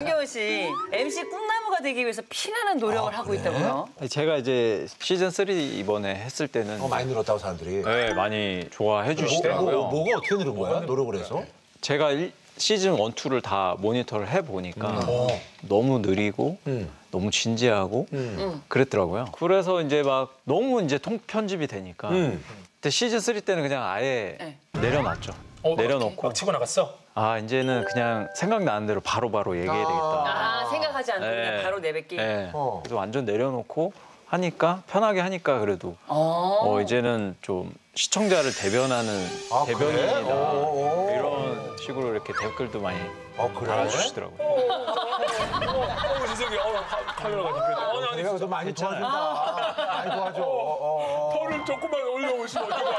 김경은 씨, MC 꿈나무가 되기 위해서 피나는 노력을 하고 있다고요? 제가 이제 시즌 3 이번에 했을 때는 어, 많이 늘었다고 사람들이. 네, 많이 좋아해 뭐, 주시더라고요. 뭐, 뭐가 어떻게 늘은 거야? 노력을 해서? 제가 일- 시즌 1, 2를 다 모니터를 해 보니까 어. 너무 느리고 음. 너무 진지하고 음. 그랬더라고요. 그래서 이제 막 너무 이제 통 편집이 되니까 음. 근데 시즌 3 때는 그냥 아예 네. 내려놨죠. 어, 내려놓고 막 치고 나갔어? 아 이제는 그냥 생각나는 대로 바로바로 얘기해야 되겠다. 아, 생각하지 않고 그냥 네. 바로 내뱉기. 네. 어. 그래서 완전 내려놓고 하니까 편하게 하니까 그래도 어. 어, 이제는 좀 시청자를 대변하는 아, 그래? 대변인이다 어, 어, 어. 이런 식으로 이렇게 댓글도 많이 어, 그래? 달아주시더라고요. 어, 죄송해요. 어, 카- 카메라가. 아니, 아니, 내가 너 많이 도와준다. 많이 도와줘. 어, 어, 어. 털을 조금만 올려오시면 어떡해.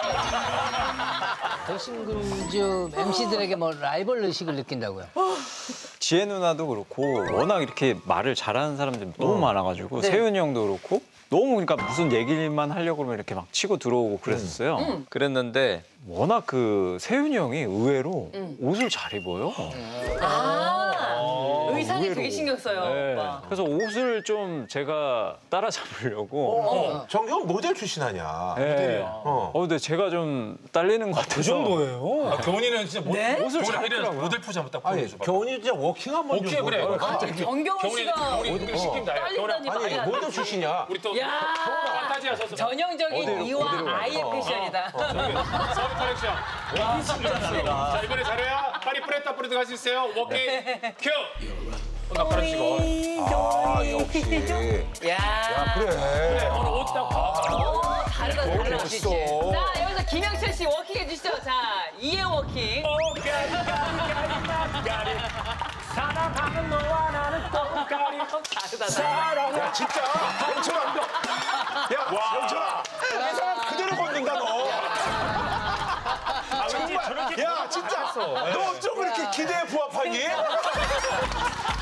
그럼 저 MC들에게 뭐 라이벌 의식을 느낀다고요? 지혜 누나도 그렇고 워낙 이렇게 말을 잘하는 사람들이 너무 많아가지고 네. 세윤이 형도 그렇고 너무 그러니까 무슨 얘기만 하려고 그러면 이렇게 막 치고 들어오고 그랬었어요. 음. 그랬는데 워낙 그 세윤이 형이 의외로 옷을 잘 입어요. 아, 의상에 의외로. 되게 신경 써요, 네. 오빠. 그래서 옷을 좀 제가 따라잡으려고. 어. 정경 모델 출신 아니야. 네. 어. 어, 근데 제가 좀 딸리는 것 같아서. 그 정도예요? 아, 경훈이는 진짜 모, 네? 옷을 잘 경훈이 입더라고요. 모델 포즈 한번 딱 아니, 보여줘 봐. 경훈이 진짜 워킹 한번 좀 오케이 그래. 보여줘. 아, 정경훈 씨가 우리 시킴 나요. 딸린다니 말이 안 모델 돼. 출신이야. 우리 또 야, 판타지야 서서 전형적인 이와 아이의 패션이다. 서브 컬렉션. 와 진짜 자 이번에 잘해야 파리 프레타 프레드 갈수 있어요. 워킹 큐. 나 가르치고. 아, 역시. 야, 그래. 오늘 옷딱 봐. 어, 다르다, 다르다. 멋있어. 자, 여기서 김영철 씨 워킹 해주시죠. 자, 이의 워킹. 사랑하는 너와 나는 똑같이. 다르다, 다르다. 야, 진짜. 영철아. 야, 영철아. 이 사람 그대로 걷는다, 너. 진짜. 너 어쩜 그렇게 기대에 부합하니?